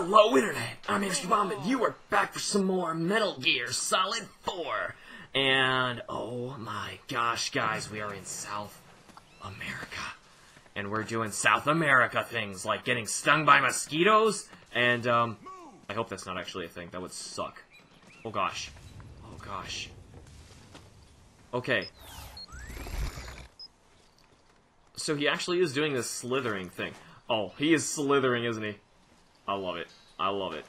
Hello, Internet! I'm Mr. Bomb, and you are back for some more Metal Gear Solid 4. And, oh my gosh, guys, we are in South America. And we're doing South America things, like getting stung by mosquitoes, and, um, I hope that's not actually a thing. That would suck. Oh gosh. Oh gosh. Okay. So he actually is doing this slithering thing. Oh, he is slithering, isn't he? I love it. I love it.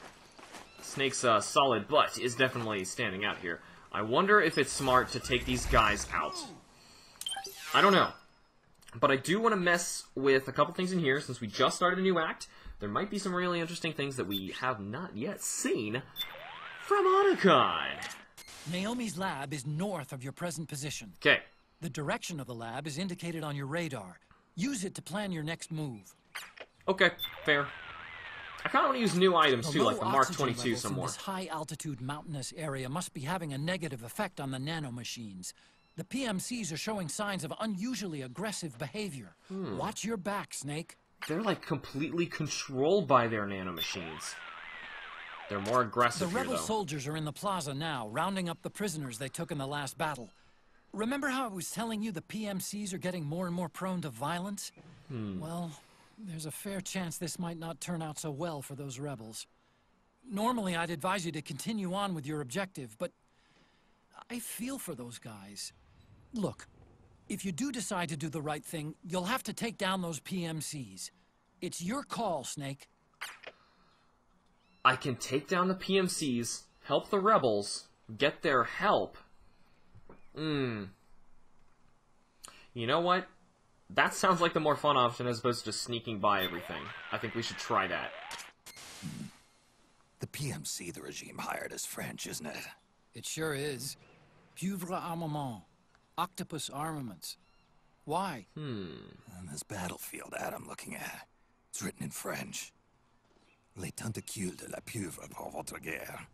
Snake's uh, solid butt is definitely standing out here. I wonder if it's smart to take these guys out. I don't know. But I do want to mess with a couple things in here since we just started a new act. There might be some really interesting things that we have not yet seen from Otacon. Naomi's lab is north of your present position. Okay. The direction of the lab is indicated on your radar. Use it to plan your next move. Okay, fair. I kind of want to use new items too, The like the Mark oxygen 22 levels some more. this high-altitude mountainous area must be having a negative effect on the nanomachines. The PMCs are showing signs of unusually aggressive behavior. Hmm. Watch your back, Snake. They're like completely controlled by their nanomachines. They're more aggressive The rebel though. soldiers are in the plaza now, rounding up the prisoners they took in the last battle. Remember how I was telling you the PMCs are getting more and more prone to violence? Hmm. Well, there's a fair chance this might not turn out so well for those rebels. Normally, I'd advise you to continue on with your objective, but I feel for those guys. Look, if you do decide to do the right thing, you'll have to take down those PMCs. It's your call, Snake. I can take down the PMCs, help the rebels, get their help. Hmm. You know what? That sounds like the more fun option as opposed to just sneaking by everything. I think we should try that. The PMC the regime hired is French, isn't it? It sure is. Pieuvre Armament. Octopus Armaments. Why? Hmm. On this battlefield ad I'm looking at, it's written in French. Les tentacules de la pieuvre pour votre guerre.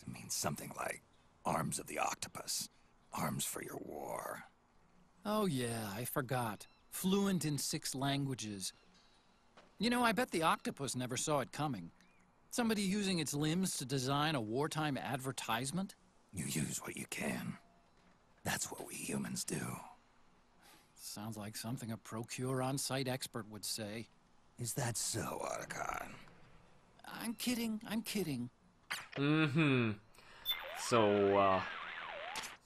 It means something like arms of the octopus, arms for your war. Oh, yeah, I forgot. Fluent in six languages. You know, I bet the octopus never saw it coming. Somebody using its limbs to design a wartime advertisement? You use what you can. That's what we humans do. Sounds like something a Procure on-site expert would say. Is that so, Otacon? I'm kidding, I'm kidding. Mm-hmm. So, uh...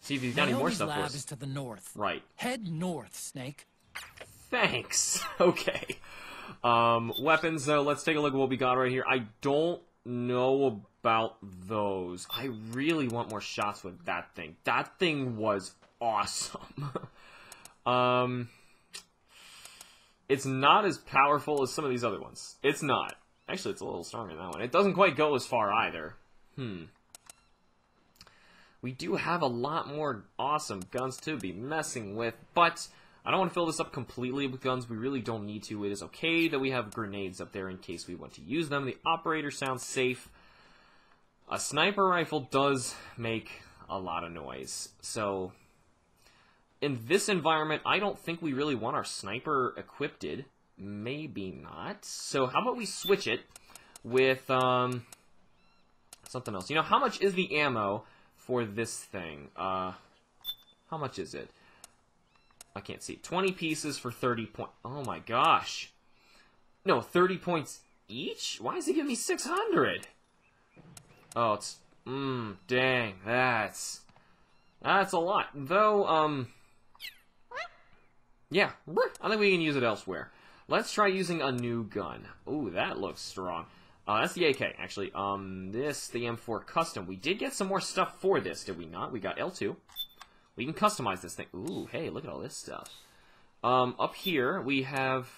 See if he's got any more stuff for lab us. is to the north. Right. Head north, Snake. Thanks. Okay. Um, weapons, though, let's take a look at what we got right here. I don't know about those. I really want more shots with that thing. That thing was awesome. um, it's not as powerful as some of these other ones. It's not. Actually, it's a little stronger than that one. It doesn't quite go as far either. Hmm. We do have a lot more awesome guns to be messing with, but I don't want to fill this up completely with guns. We really don't need to. It is okay that we have grenades up there in case we want to use them. The operator sounds safe. A sniper rifle does make a lot of noise. So, in this environment, I don't think we really want our sniper equipped. Maybe not. So, how about we switch it with um, something else? You know, how much is the ammo for this thing? Uh, how much is it? I can't see. 20 pieces for 30 points. Oh my gosh. No, 30 points each? Why is he giving me 600? Oh, it's... Mmm, dang. That's... That's a lot. Though, um... Yeah, I think we can use it elsewhere. Let's try using a new gun. Ooh, that looks strong. Uh, that's the AK, actually. Um, this, the M4 Custom. We did get some more stuff for this, did we not? We got L2. We can customize this thing. Ooh, hey, look at all this stuff. Um, up here, we have...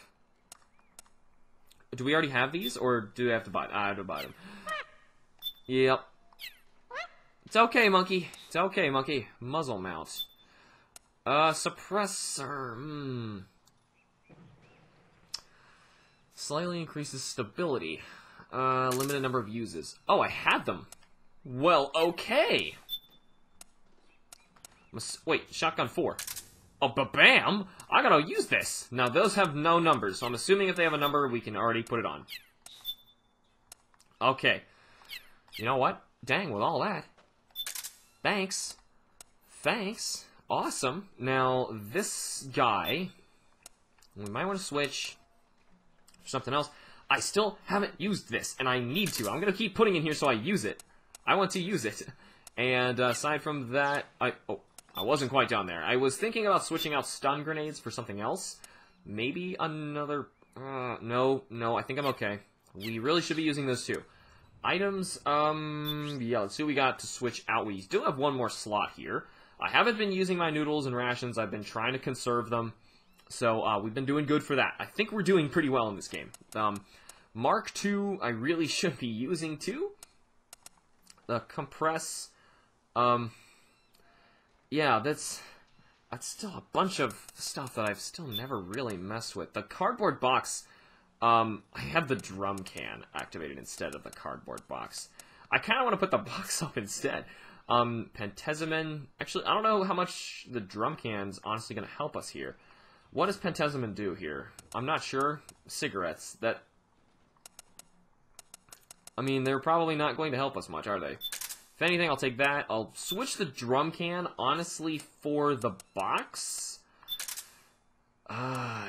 Do we already have these, or do we have to buy them? I have to buy them. Yep. It's okay, monkey. It's okay, monkey. Muzzle mount. Uh, suppressor. Hmm. Slightly increases stability. Uh, limited number of uses. Oh, I had them. Well, okay. Wait, shotgun four. Oh, but bam! I gotta use this. Now, those have no numbers, so I'm assuming if they have a number, we can already put it on. Okay. You know what? Dang, with all that. Thanks. Thanks. Awesome. Now, this guy... We might want to switch for something else. I still haven't used this, and I need to. I'm going to keep putting in here so I use it. I want to use it. And uh, aside from that, I... Oh, I wasn't quite down there. I was thinking about switching out stun grenades for something else. Maybe another... Uh, no, no, I think I'm okay. We really should be using those too. Items, um, yeah, let's see what we got to switch out. We do have one more slot here. I haven't been using my noodles and rations. I've been trying to conserve them. So, uh, we've been doing good for that. I think we're doing pretty well in this game. Um, Mark II, I really should be using too. The compress, um, yeah, that's that's still a bunch of stuff that I've still never really messed with. The cardboard box, um, I have the drum can activated instead of the cardboard box. I kind of want to put the box up instead. Um, Pentazemin, actually, I don't know how much the drum can's honestly going to help us here. What does Pentazemin do here? I'm not sure. Cigarettes, that... I mean, they're probably not going to help us much, are they? If anything, I'll take that. I'll switch the drum can, honestly, for the box. Uh,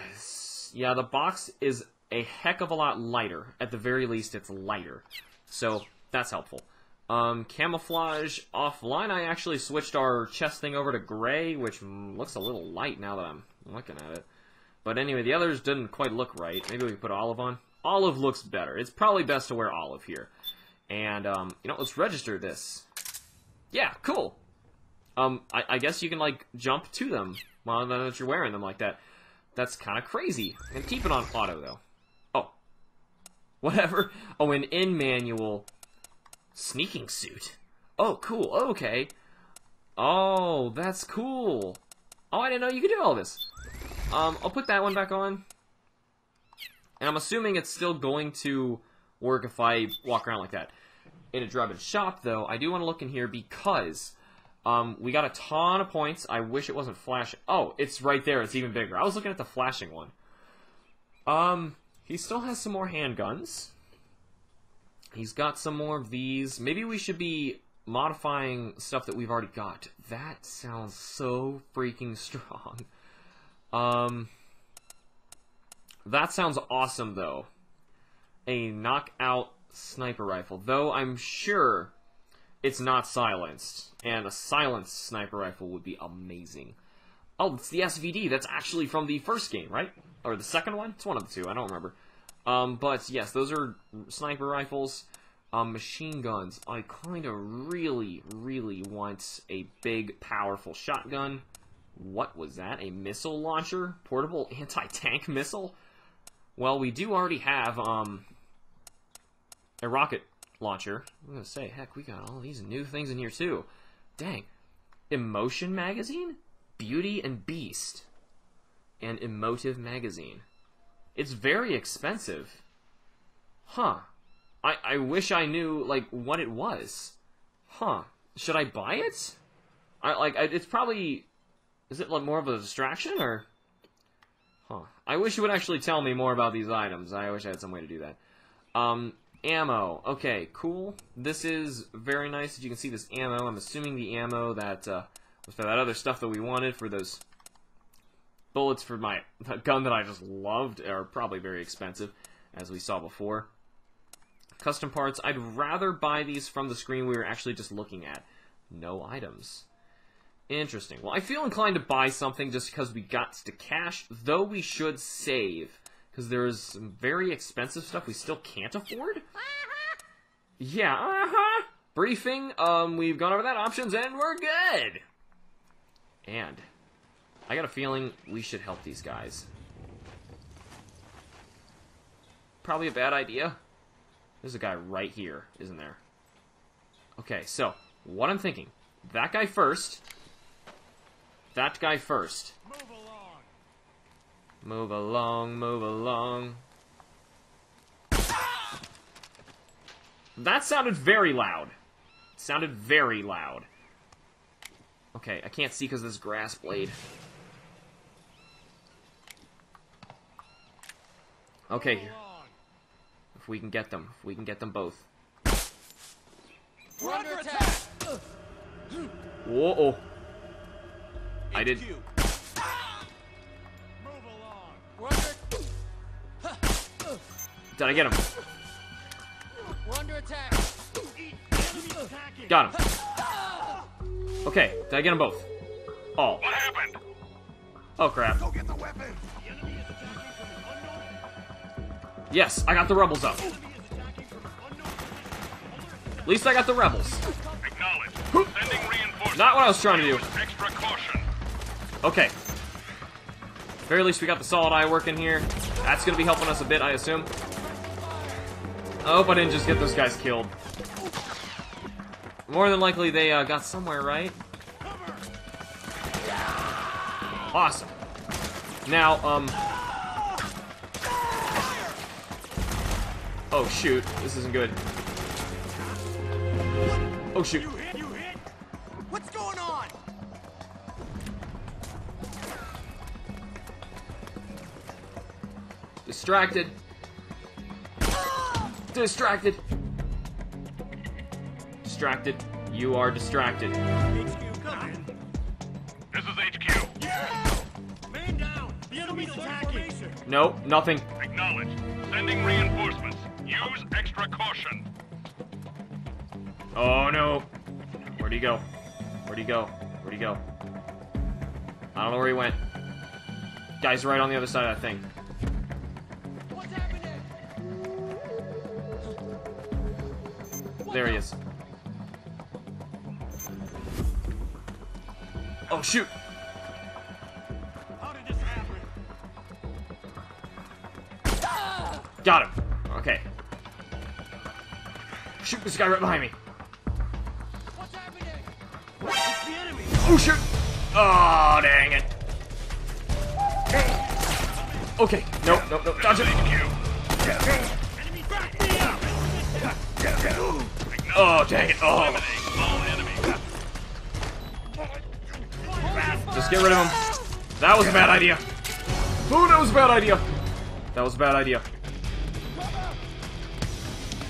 yeah, the box is a heck of a lot lighter. At the very least, it's lighter. So, that's helpful. Um, camouflage offline, I actually switched our chest thing over to gray, which looks a little light now that I'm looking at it. But anyway, the others didn't quite look right. Maybe we put olive on. Olive looks better. It's probably best to wear olive here. And, um, you know, let's register this. Yeah, cool. Um, I, I guess you can, like, jump to them while that you're wearing them like that. That's kind of crazy. And keep it on auto, though. Oh. Whatever. Oh, an in-manual sneaking suit. Oh, cool. Okay. Oh, that's cool. Oh, I didn't know you could do all this. Um, I'll put that one back on. And I'm assuming it's still going to work if I walk around like that. In a drop shop, though, I do want to look in here because um, we got a ton of points. I wish it wasn't flashing. Oh, it's right there. It's even bigger. I was looking at the flashing one. Um, he still has some more handguns. He's got some more of these. Maybe we should be modifying stuff that we've already got. That sounds so freaking strong. Um, that sounds awesome, though a knockout sniper rifle, though I'm sure it's not silenced, and a silenced sniper rifle would be amazing. Oh, it's the SVD. That's actually from the first game, right? Or the second one? It's one of the two. I don't remember. Um, but yes, those are sniper rifles. Um, machine guns. I kind of really, really want a big, powerful shotgun. What was that? A missile launcher? Portable anti-tank missile? Well, we do already have, um, a rocket launcher. I'm gonna say, heck, we got all these new things in here too. Dang. Emotion magazine? Beauty and Beast. And Emotive magazine. It's very expensive. Huh. I, I wish I knew, like, what it was. Huh. Should I buy it? I, like, I, it's probably... Is it, like, more of a distraction, or... Huh. I wish you would actually tell me more about these items. I wish I had some way to do that. Um, ammo. Okay, cool. This is very nice. As you can see, this ammo. I'm assuming the ammo that uh, was for that other stuff that we wanted for those bullets for my gun that I just loved are probably very expensive, as we saw before. Custom parts. I'd rather buy these from the screen we were actually just looking at. No items. Interesting. Well, I feel inclined to buy something just because we got to cash, though we should save because there's some very expensive stuff we still can't afford. Yeah, uh-huh. Briefing, um, we've gone over that options and we're good. And I got a feeling we should help these guys. Probably a bad idea. There's a guy right here, isn't there? Okay, so, what I'm thinking. That guy first. That guy first. Move along, move along. That sounded very loud. It sounded very loud. Okay, I can't see because this grass blade. Okay. If we can get them. If we can get them both. We're under attack. Whoa. I did. Did I get him? we're under attack. Got him. Okay, did I get them both? All. What happened? Oh crap. Go get the weapon! Yes, I got the rebels up. At least I got the rebels. Acknowledge. Sending reinforcements. Not what I was trying to do. Extra caution. Okay. Very least we got the solid eye working here. That's gonna be helping us a bit, I assume. I hope I didn't just get those guys killed. More than likely they uh, got somewhere, right? Awesome. Now, um... Oh shoot, this isn't good. Oh shoot. What's going on? Distracted. Distracted. Distracted. You are distracted. This is HQ. Man down. The enemy's attacking. Nope, nothing. Acknowledge. Sending reinforcements. Use extra caution. Oh no. Where'd he go? Where'd he go? Where'd he go? I don't know where he went. Guy's right on the other side of that thing. There he is. Oh shoot! How did this happen? Got him. Okay. Shoot this guy right behind me. What's happening? It's the enemy. Oh shoot! Oh dang it. Okay, no, no, no, dodge it. Oh dang it. Oh, just get rid of him. That was a bad idea. That was a bad idea. That was a bad idea.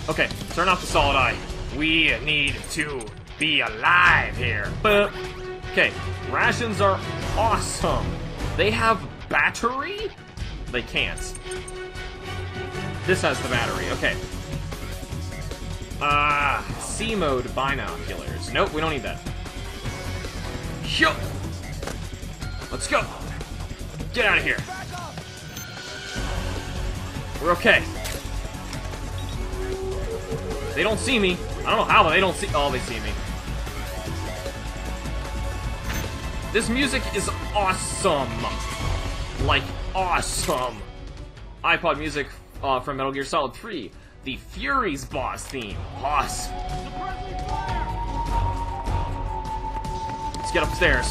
Okay, turn off the solid eye. We need to be alive here. Okay, rations are awesome. They have battery? They can't. This has the battery. Okay. Ah, C mode binoculars. Nope, we don't need that. Yo! Let's go. Get out of here. We're okay. They don't see me. I don't know how, but they don't see. Oh, they see me. This music is awesome. Like, awesome. iPod music uh, from Metal Gear Solid 3. The Fury's boss theme. Awesome. Let's get upstairs.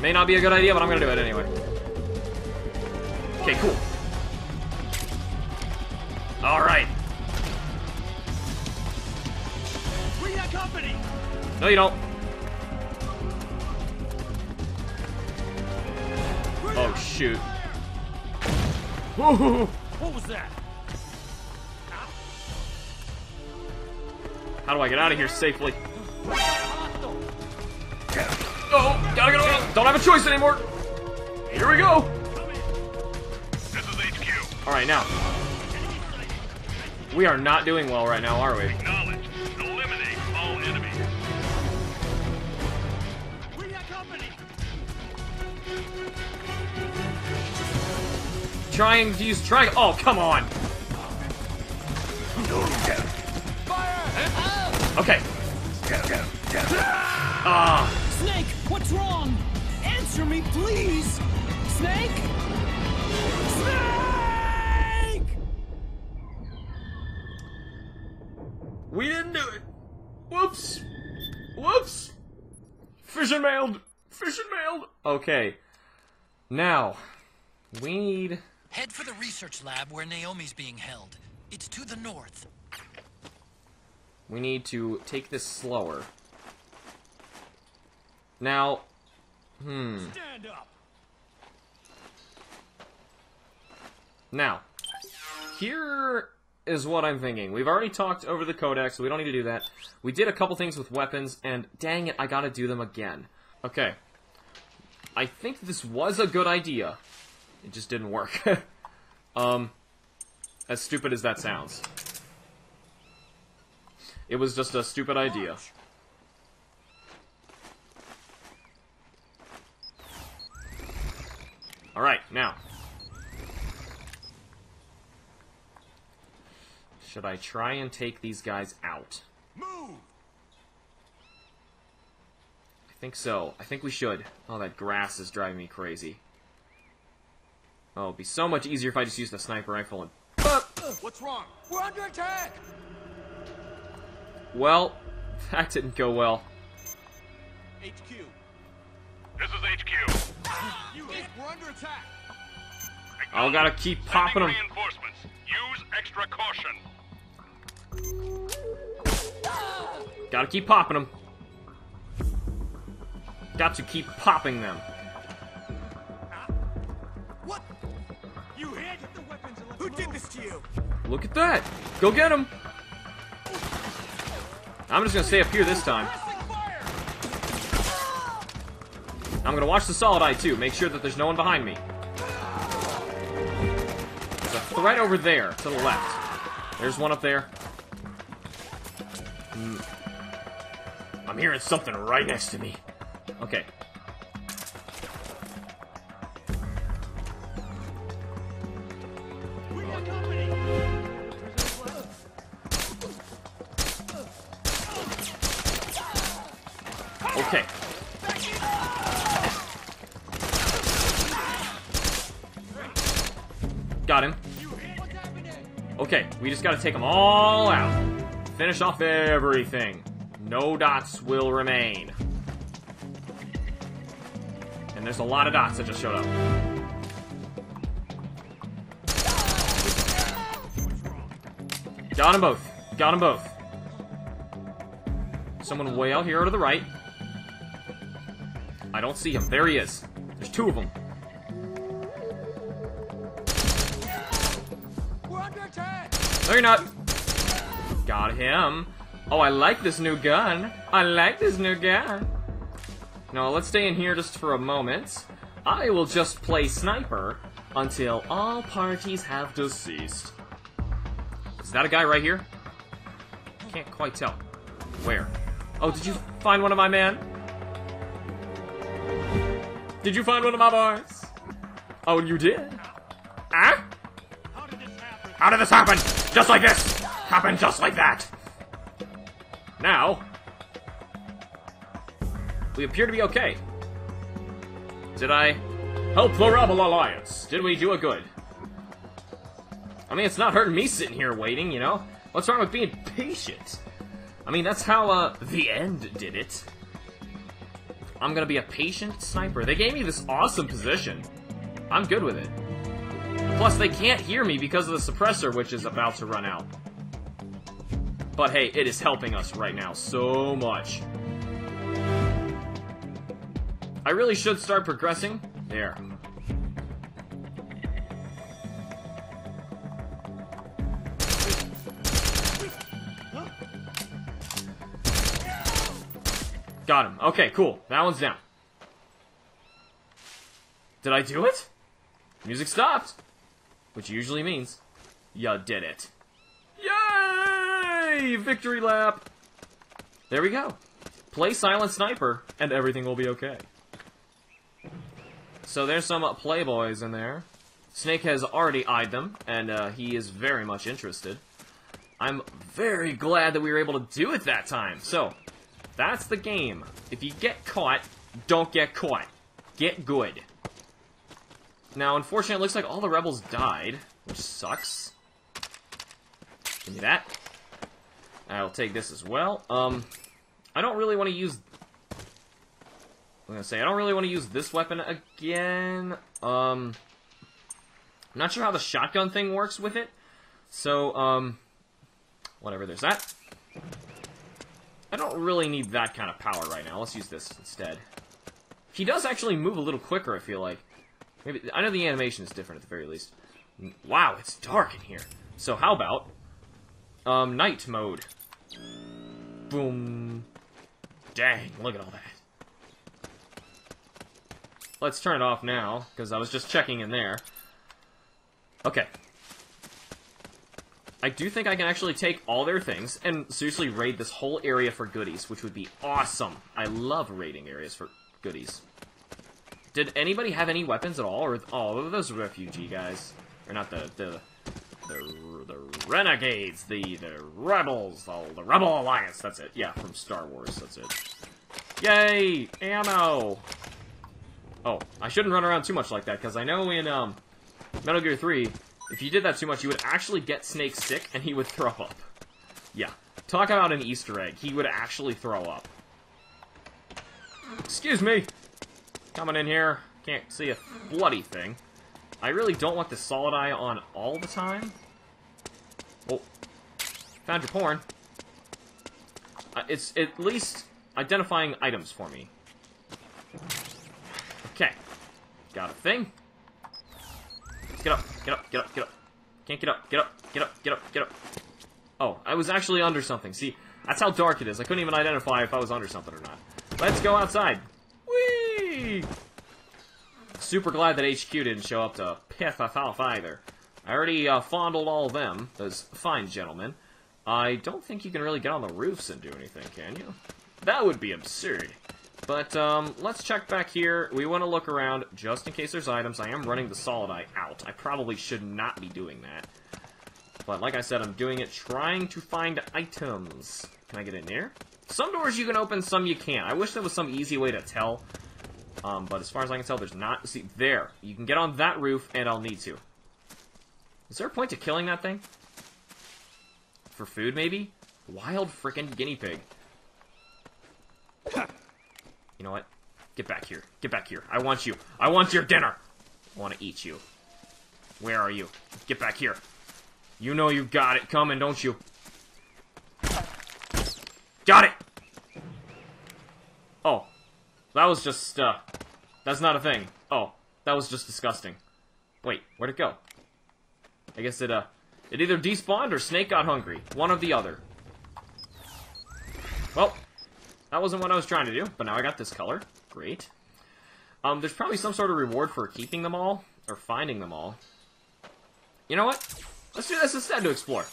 May not be a good idea, but I'm gonna do it anyway. Okay, cool. Alright. We got company. No, you don't. Oh, shoot. Woo-hoo-hoo. What was that? How do I get out of here safely? Oh, gotta get out. Don't have a choice anymore. Here we go. This is HQ. Alright, now. We are not doing well right now, are we? Trying to use triangle. Oh, come on. Okay. Ah, Snake, what's wrong? Answer me, please! Snake? Snake! we didn't do it. Whoops. Whoops. Fission mailed. Fission mailed. Okay. Now, we need. Head for the research lab where Naomi's being held. It's to the north. We need to take this slower. Now, hmm. Stand up. Now, here is what I'm thinking. We've already talked over the codex, so we don't need to do that. We did a couple things with weapons, and dang it, I gotta do them again. Okay. I think this was a good idea. It just didn't work. um, as stupid as that sounds. It was just a stupid idea. Alright, now. Should I try and take these guys out? Move! I think so. I think we should. Oh, that grass is driving me crazy. Oh, it'd be so much easier if I just used a sniper rifle and... What's wrong? We're under attack! Well, that didn't go well. HQ. This is HQ. You hit. We're under attack. I'll gotta keep popping them. reinforcements. Use extra caution. Ah! Gotta keep popping them. Got to keep popping them. Did this to you? Look at that! Go get him! I'm just gonna stay up here this time. I'm gonna watch the solid eye too, make sure that there's no one behind me. There's a threat over there, to the left. There's one up there. Hmm. I'm hearing something right next to me. Okay. Just gotta take them all out. Finish off everything. No dots will remain. And there's a lot of dots that just showed up. Got them both. Got them both. Someone way out here to the right. I don't see him. There he is. There's two of them. No, you're not. Got him. Oh, I like this new gun. I like this new gun. No, let's stay in here just for a moment. I will just play sniper until all parties have deceased. Is that a guy right here? Can't quite tell. Where? Oh, did you find one of my men? Did you find one of my boys? Oh, you did? Huh? How did this happen? Just like this! Happened just like that! Now, we appear to be okay. Did I help the Rebel Alliance? Did we do a good? I mean, it's not hurting me sitting here waiting, you know? What's wrong with being patient? I mean, that's how, uh, The End did it. I'm gonna be a patient sniper. They gave me this awesome position. I'm good with it. Plus, they can't hear me because of the suppressor, which is about to run out. But hey, it is helping us right now so much. I really should start progressing. There. Got him. Okay, cool. That one's down. Did I do it? Music stopped. Which usually means you did it. Yay! Victory lap! There we go. Play Silent Sniper, and everything will be okay. So there's some uh, playboys in there. Snake has already eyed them, and uh, he is very much interested. I'm very glad that we were able to do it that time. So, that's the game. If you get caught, don't get caught. Get good. Now, unfortunately, it looks like all the rebels died, which sucks. Give me that. I'll take this as well. Um, I don't really want to use... I'm gonna say, I don't really want to use this weapon again. Um, I'm not sure how the shotgun thing works with it. So, um, whatever, there's that. I don't really need that kind of power right now. Let's use this instead. He does actually move a little quicker, I feel like. Maybe I know the animation is different at the very least. Wow, it's dark in here. So how about Um, night mode. Boom. Dang, look at all that. Let's turn it off now, because I was just checking in there. Okay. I do think I can actually take all their things and seriously raid this whole area for goodies, which would be awesome. I love raiding areas for goodies. Did anybody have any weapons at all, or oh, those refugee guys, or not the the the, the renegades, the the rebels, oh, the Rebel Alliance. That's it. Yeah, from Star Wars. That's it. Yay, ammo. Oh, I shouldn't run around too much like that because I know in um, Metal Gear 3, if you did that too much, you would actually get Snake sick and he would throw up. Yeah, talk about an Easter egg. He would actually throw up. Excuse me. Coming in here. Can't see a bloody thing. I really don't want the solid eye on all the time. Oh. Found your porn. Uh, it's at least identifying items for me. Okay. Got a thing. Get up, get up, get up, get up. Can't get up, get up, get up, get up, get up. Oh, I was actually under something. See, that's how dark it is. I couldn't even identify if I was under something or not. Let's go outside. Whee! Super glad that HQ didn't show up to piff us off either. I already uh, fondled all of them, those fine gentlemen. I don't think you can really get on the roofs and do anything, can you? That would be absurd. But, um, let's check back here. We want to look around, just in case there's items. I am running the Solid Eye out. I probably should not be doing that. But, like I said, I'm doing it trying to find items. Can I get in here? Some doors you can open, some you can't. I wish there was some easy way to tell. Um, but as far as I can tell, there's not... See, there. You can get on that roof, and I'll need to. Is there a point to killing that thing? For food, maybe? Wild frickin' guinea pig. You know what? Get back here. Get back here. I want you. I want your dinner. I want to eat you. Where are you? Get back here. You know you got it coming, don't you? Got it! Oh. That was just, uh... That's not a thing. Oh. That was just disgusting. Wait, where'd it go? I guess it, uh... It either despawned or Snake got hungry. One or the other. Well, that wasn't what I was trying to do, but now I got this color. Great. Um, there's probably some sort of reward for keeping them all, or finding them all. You know what? Let's do this instead to explore.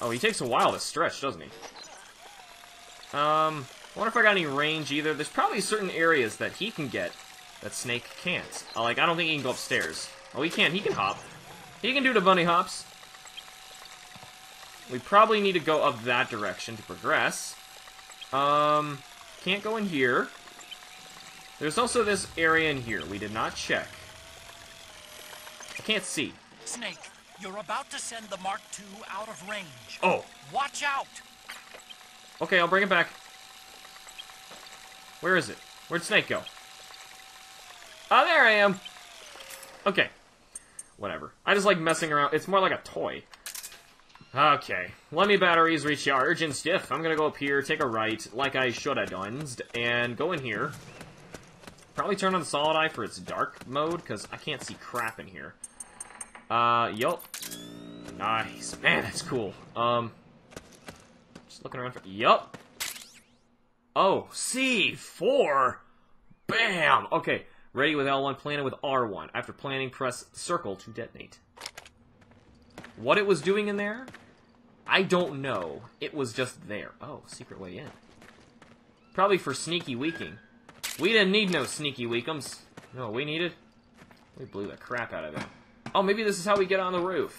Oh, he takes a while to stretch, doesn't he? Um, I wonder if I got any range either. There's probably certain areas that he can get that Snake can't. Uh, like, I don't think he can go upstairs. Oh, he can. He can hop. He can do the bunny hops. We probably need to go up that direction to progress. Um, can't go in here. There's also this area in here we did not check. I can't see. Snake, you're about to send the Mark II out of range. Oh, Watch out! okay, I'll bring it back. Where is it? Where'd Snake go? Oh, there I am. Okay. Whatever. I just like messing around. It's more like a toy. Okay. Let me batteries recharge and stiff. I'm gonna go up here, take a right, like I should have done, and go in here. Probably turn on the solid eye for its dark mode, because I can't see crap in here. Uh, yup. Nice. Man, that's cool. Um, just looking around for... Yup. Oh, C4! Bam! Okay, ready with L1, planted with R1. After planning, press circle to detonate. What it was doing in there? I don't know. It was just there. Oh, secret way in. Probably for sneaky weaking. We didn't need no sneaky weakums. No, we needed... We blew the crap out of them. Oh, maybe this is how we get on the roof.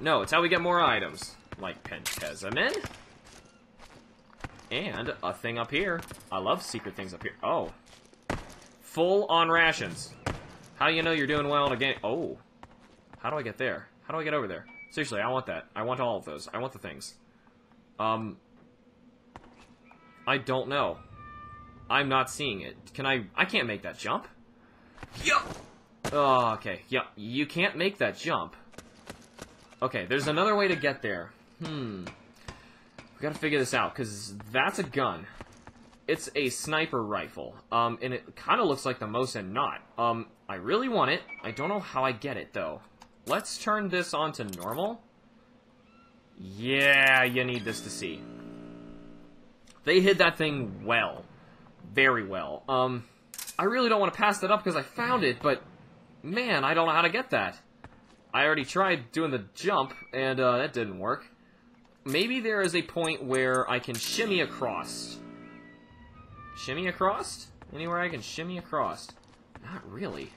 No, it's how we get more items. Like Pentazemin. And a thing up here. I love secret things up here. Oh. Full on rations. How you know you're doing well in a game? Oh. How do I get there? How do I get over there? Seriously, I want that. I want all of those. I want the things. Um. I don't know. I'm not seeing it. Can I... I can't make that jump. Yup! Oh, okay. Yep, you can't make that jump. Okay, there's another way to get there. Hmm. We gotta figure this out, because that's a gun. It's a sniper rifle. Um, and it kind of looks like the Mosin Nagant. Um, I really want it. I don't know how I get it, though. let's turn this on to normal. Yeah, you need this to see. They hid that thing well. Very well. Um, I really don't want to pass that up because I found it, but man, I don't know how to get that. I already tried doing the jump, and uh, that didn't work. Maybe there is a point where I can shimmy across. Shimmy across? Anywhere I can shimmy across? Not really.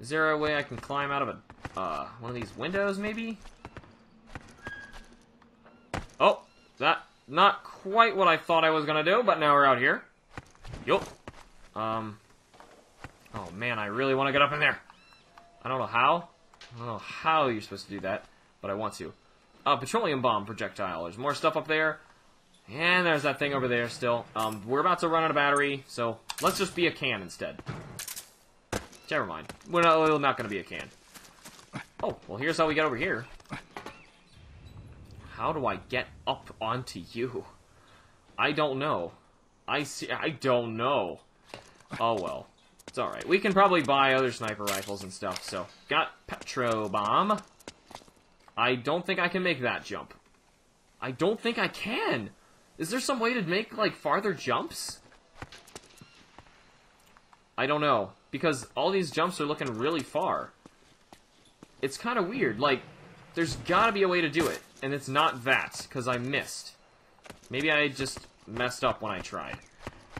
Is there a way I can climb out of a uh, one of these windows, maybe? Oh, that not quite what I thought I was gonna do, but now we're out here. Yup. Um. Oh man, I really want to get up in there. I don't know how. I don't know how you're supposed to do that, but I want to. Uh, petroleum bomb projectile. There's more stuff up there. And there's that thing over there still. Um, we're about to run out of battery, so let's just be a can instead. Never mind. We're not, we're not going to be a can. Oh, well, here's how we get over here. How do I get up onto you? I don't know. I see. I don't know. Oh well. It's alright. We can probably buy other sniper rifles and stuff, so. Got Petro Bomb. I don't think I can make that jump. I don't think I can! Is there some way to make, like, farther jumps? I don't know. Because all these jumps are looking really far. It's kind of weird. Like, there's gotta be a way to do it. And it's not that, because I missed. Maybe I just messed up when I tried.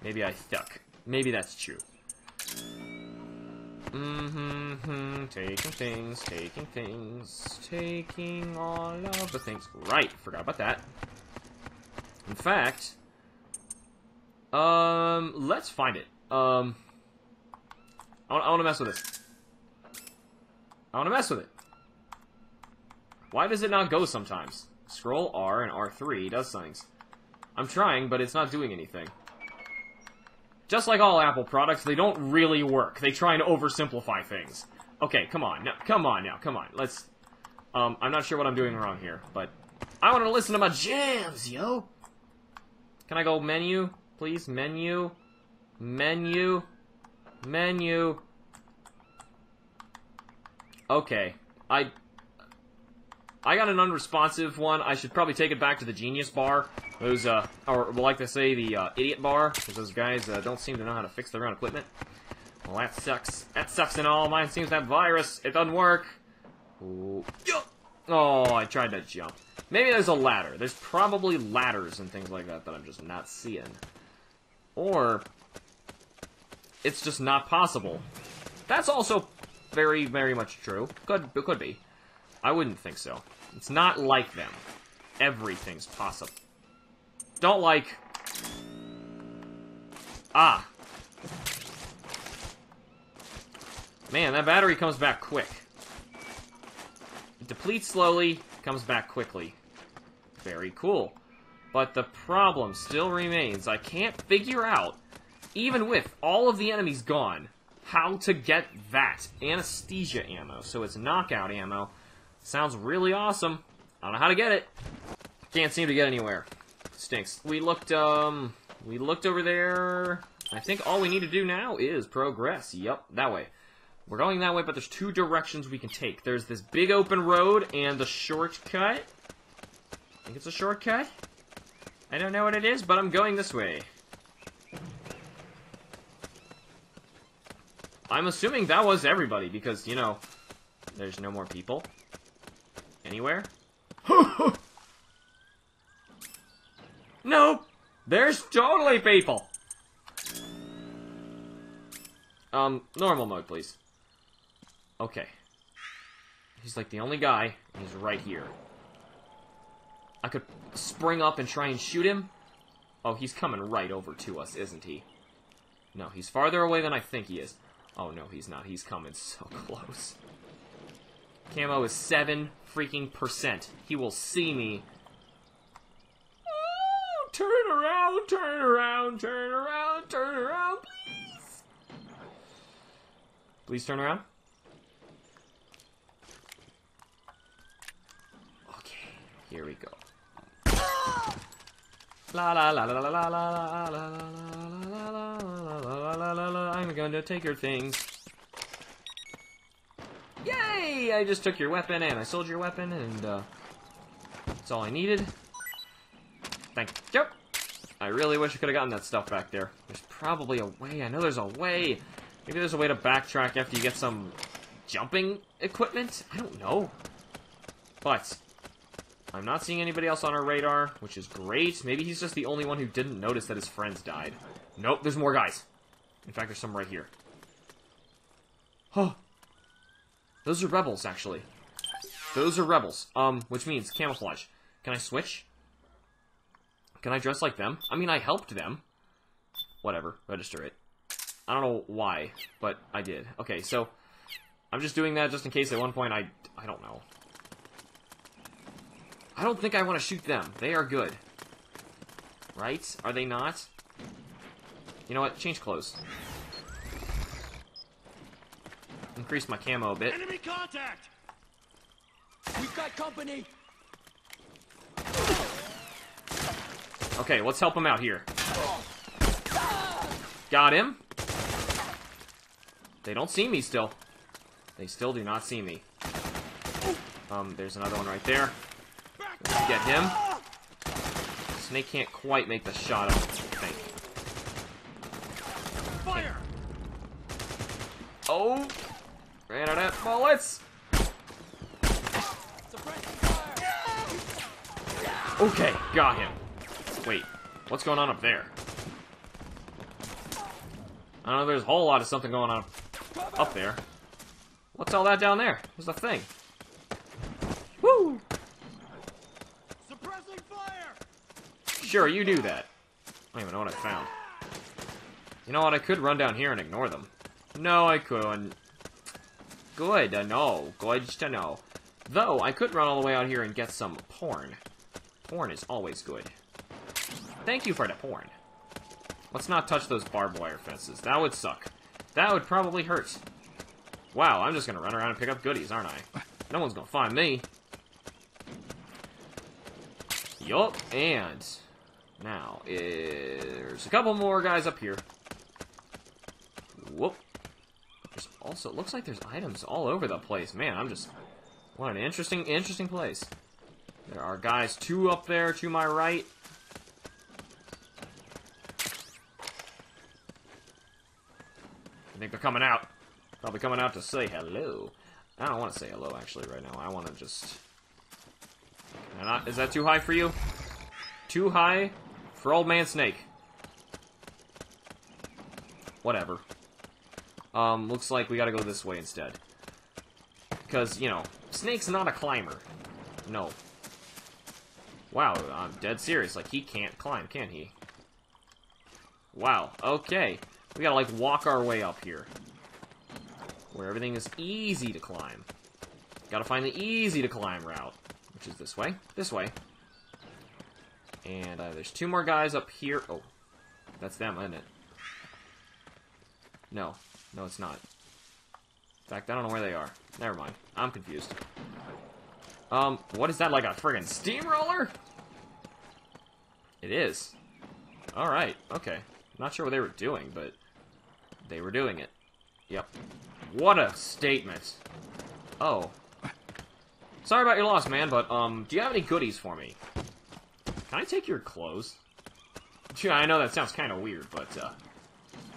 Maybe I stuck. Maybe that's true. Mm-hmm, taking things, taking things, taking all of the things. Right, forgot about that. In fact, um, let's find it. Um, I I want to mess with this. I want to mess with it. Why does it not go sometimes? Scroll R and R3 does things. I'm trying, but it's not doing anything. Just like all Apple products, they don't really work. They try and oversimplify things. Okay, come on. Now, come on now. Come on. Let's... Um, I'm not sure what I'm doing wrong here, but... I want to listen to my jams, yo! Can I go menu, please? Menu. Menu. Menu. Okay. I... I got an unresponsive one. I should probably take it back to the Genius Bar. Those, uh, or like to say, the uh, Idiot Bar, because those guys uh, don't seem to know how to fix their own equipment. Well, that sucks. That sucks and all. Mine seems to have virus. It doesn't work. Ooh. Oh, I tried to jump. Maybe there's a ladder. There's probably ladders and things like that that I'm just not seeing. Or, it's just not possible. That's also very, very much true. Could, could be. I wouldn't think so. It's not like them. Everything's possible. Don't like... Ah. Man, that battery comes back quick. It depletes slowly, comes back quickly. Very cool. But the problem still remains. I can't figure out, even with all of the enemies gone, how to get that. Anesthesia ammo. So it's knockout ammo. Sounds really awesome. I don't know how to get it. Can't seem to get anywhere. Stinks. We looked, um, we looked over there. I think all we need to do now is progress. Yep, that way. We're going that way, but there's two directions we can take. There's this big open road and the shortcut. I think it's a shortcut. I don't know what it is, but I'm going this way. I'm assuming that was everybody, because, you know, there's no more people. Anywhere? nope! There's totally people! Um, normal mode, please. Okay. He's like the only guy, and he's right here. I could spring up and try and shoot him. Oh, he's coming right over to us, isn't he? No, he's farther away than I think he is. Oh, no, he's not. He's coming so close. Camo is 7 freaking percent. He will see me. Oh, turn around, turn around, turn around, turn around, please. Please turn around. Okay, here we go. La la la la la la la la la la la la la la la la la I'm gonna take your things. Yay! I just took your weapon and I sold your weapon and uh, that's all I needed. Thank you. I really wish I could have gotten that stuff back there. There's probably a way. I know there's a way. Maybe there's a way to backtrack after you get some jumping equipment? I don't know. But I'm not seeing anybody else on our radar, which is great. Maybe he's just the only one who didn't notice that his friends died. Nope, there's more guys. In fact, there's some right here. Oh. Those are rebels, actually. Those are rebels. Um, which means camouflage. Can I switch? Can I dress like them? I mean, I helped them. Whatever. Register it. I don't know why, but I did. Okay, so I'm just doing that just in case at one point I... I don't know. I don't think I want to shoot them. They are good. Right? Are they not? You know what? Change clothes. Increase my camo a bit. Enemy contact! We've got company! Okay, let's help him out here. Got him. They don't see me still. They still do not see me. Um, there's another one right there. Let's get him. Snake can't quite make the shot, I think. Fire! Oh! Ran out of bullets! Okay, got him. Wait, what's going on up there? I don't know, there's a whole lot of something going on up there. What's all that down there? There's a thing. Woo! Suppressing fire! Sure, you do that. I don't even know what I found. You know what, I could run down here and ignore them. No, I couldn't. Good to know. Good to know. Though, I could run all the way out here and get some porn. Porn is always good. Thank you for the porn. Let's not touch those barbed wire fences. That would suck. That would probably hurt. Wow, I'm just gonna run around and pick up goodies, aren't I? No one's gonna find me. Yup, and now eh, there's a couple more guys up here. Whoop. There's also, it looks like there's items all over the place. Man, I'm just, what an interesting, interesting place. There are guys, two up there to my right. I think they're coming out. Probably coming out to say hello. I don't want to say hello, actually, right now. I want to just... I? Is that too high for you? Too high for Old Man Snake. Whatever. Um, looks like we gotta go this way instead. Because, you know, Snake's not a climber. No. Wow, I'm dead serious. Like, he can't climb, can he? Wow, okay. We gotta, like, walk our way up here. Where everything is easy to climb. Gotta find the easy to climb route. Which is this way. This way. And uh, there's two more guys up here. Oh, that's them, isn't it? No. No, it's not. In fact, I don't know where they are. Never mind. I'm confused. Um, what is that, like a friggin' steamroller? It is. Alright, okay. Not sure what they were doing, but they were doing it. Yep. What a statement. Oh. Sorry about your loss, man, but, um, do you have any goodies for me? Can I take your clothes? Yeah, I know that sounds kind of weird, but, uh,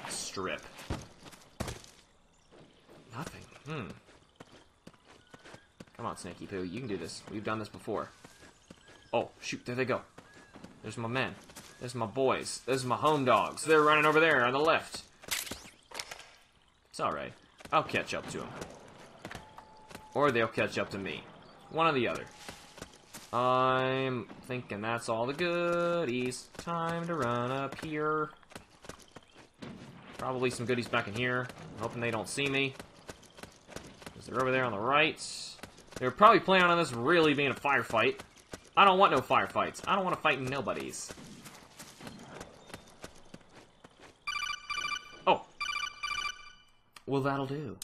strip. Hmm. Come on, Snaky Poo, you can do this. We've done this before. Oh, shoot, there they go. There's my men. There's my boys. There's my home dogs. They're running over there on the left. It's alright. I'll catch up to them. Or they'll catch up to me. One or the other. I'm thinking that's all the goodies. Time to run up here. Probably some goodies back in here. I'm hoping they don't see me. Because they're over there on the right. They're probably planning on this really being a firefight. I don't want no firefights. I don't want to fight nobodies. Oh. Well, that'll do.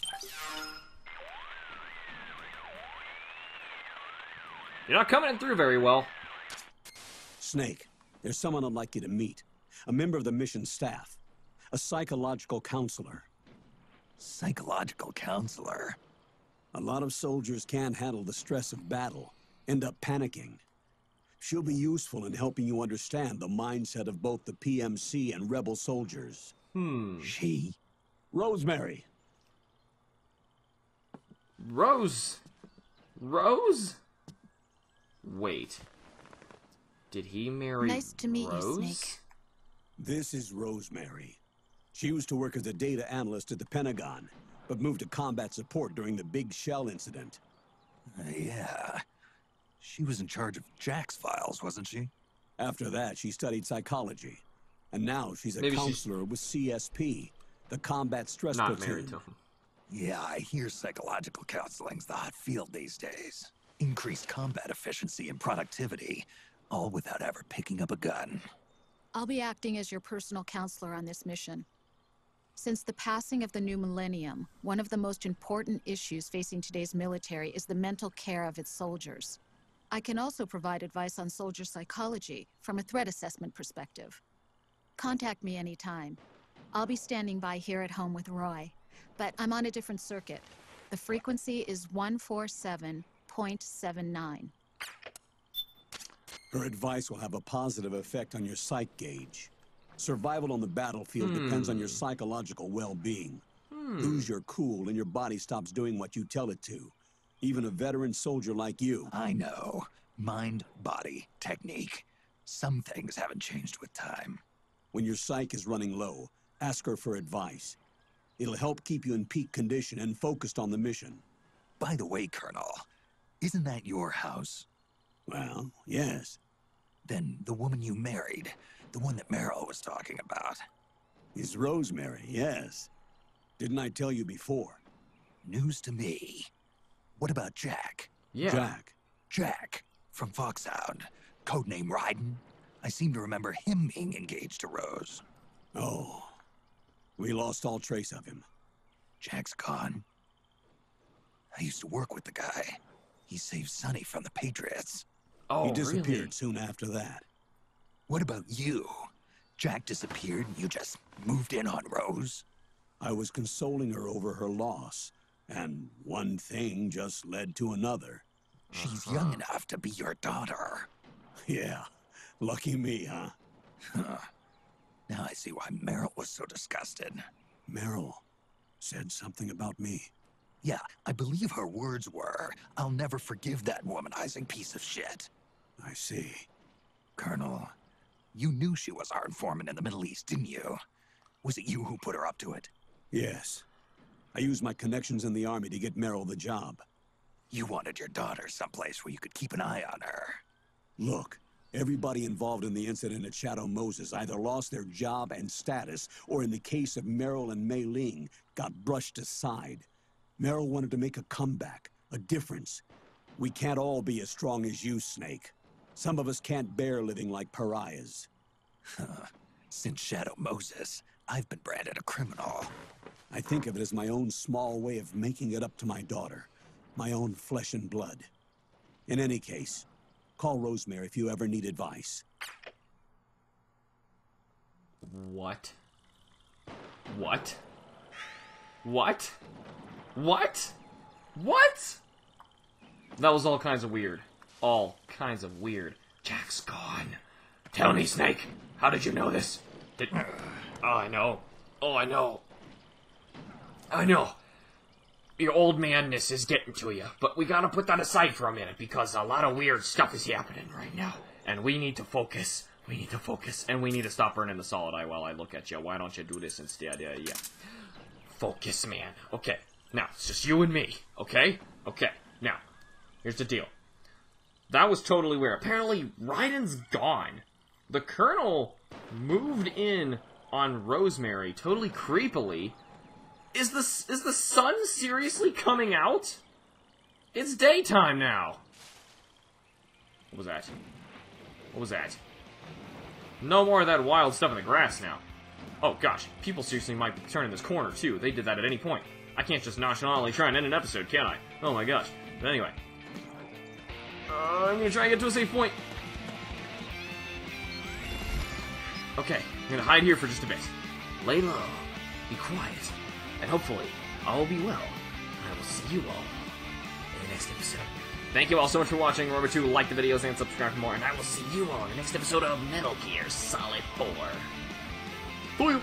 You're not coming through very well. Snake, there's someone I'd like you to meet. A member of the mission staff. A psychological counselor. Psychological counselor. A lot of soldiers can't handle the stress of battle, end up panicking. She'll be useful in helping you understand the mindset of both the PMC and rebel soldiers. Hmm. She? Rosemary, Rose. Rose? Wait. Did he marry Nice to meet you, Snake. this is Rosemary. She used to work as a data analyst at the Pentagon, but moved to combat support during the Big Shell incident. Uh, yeah. She was in charge of Jack's files, wasn't she? After that, she studied psychology. And now she's a Maybe she's- counselor with CSP, the Combat Stress Not Platoon. married to him. Yeah, I hear psychological counseling's the hot field these days. Increased combat efficiency and productivity, all without ever picking up a gun. I'll be acting as your personal counselor on this mission. Since the passing of the new millennium, one of the most important issues facing today's military is the mental care of its soldiers. I can also provide advice on soldier psychology from a threat assessment perspective. Contact me anytime. I'll be standing by here at home with Roy, but I'm on a different circuit. The frequency is 147.79. Her advice will have a positive effect on your psych gauge. Survival on the battlefield depends on your hmm. psychological well-being. Hmm. Lose your cool and your body stops doing what you tell it to. Even a veteran soldier like you. I know. Mind, body, technique. Some things haven't changed with time. When your psyche is running low, ask her for advice. It'll help keep you in peak condition and focused on the mission. By the way, Colonel, isn't that your house? Well, yes, Then the woman you married, the one that Meryl was talking about. is Rosemary, yes. Didn't I tell you before? News to me. What about Jack? Yeah. Jack. Jack from Foxhound, codename Raiden. I seem to remember him being engaged to Rose. Oh, we lost all trace of him. Jack's gone. I used to work with the guy. He saved Sunny from the Patriots. Oh, he disappeared really? soon after that. What about you? Jack disappeared and you just moved in on Rose? I was consoling her over her loss, and one thing just led to another. She's young enough to be your daughter. Yeah, lucky me, huh? Now I see why Meryl was so disgusted. Meryl said something about me. Yeah, I believe her words were, I'll never forgive that womanizing piece of shit. I see. Colonel, you knew she was our informant in the Middle East, didn't you? Was it you who put her up to it? Yes. I used my connections in the army to get Meryl the job. You wanted your daughter someplace where you could keep an eye on her. Look, everybody involved in the incident at Shadow Moses either lost their job and status, or in the case of Meryl and Mei Ling, got brushed aside. Meryl wanted to make a comeback, a difference. We can't all be as strong as you, Snake. Some of us can't bear living like pariahs. Since Shadow Moses, I've been branded a criminal. I think of it as my own small way of making it up to my daughter, my own flesh and blood. In any case, call Rosemary if you ever need advice. What? What? What? What? What? That was all kinds of weird. All kinds of weird. Jack's gone. Tell me, Snake. How did you know this? Did... Oh, I know. Oh, I know. I know. Your old manness is getting to you, but we gotta put that aside for a minute because a lot of weird stuff is happening right now, and we need to focus. We need to focus, and we need to stop burning the solid eye while I look at you. Why don't you do this instead? Uh, yeah. Focus, man. Okay. Now, it's just you and me, okay? Okay. Now, here's the deal. That was totally weird. Apparently, Raiden's gone. The Colonel moved in on Rosemary totally creepily. Is the is the sun seriously coming out? It's daytime now. What was that? What was that? No more of that wild stuff in the grass now. Oh gosh, people seriously might be turning this corner too. They did that at any point. I can't just nonchalantly try and end an episode, can I? Oh my gosh. But anyway. Uh, I'm gonna try and get to a safe point. Okay, I'm gonna hide here for just a bit. Lay low, be quiet, and hopefully all will be well. I will see you all in the next episode. Thank you all so much for watching. Remember to like the videos and subscribe for more. And I will see you all in the next episode of Metal Gear Solid 4. Bye.